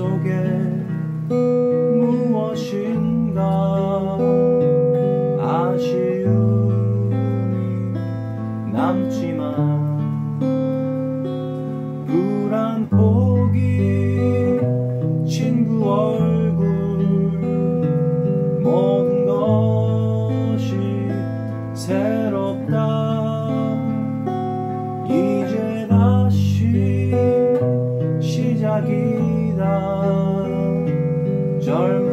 속에 무엇인가? 아쉬움이 남지만 불안 포기 친구 얼굴 모든 것이 새롭다. 이제 다시 시작이다 젊은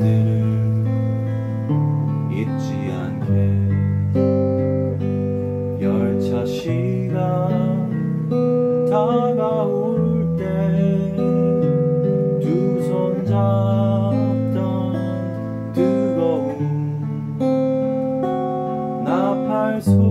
그대를 잊지 않게 열차 시간 다가올 때 두 손 잡던 뜨거운 나팔 소